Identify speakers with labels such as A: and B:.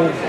A: Oh.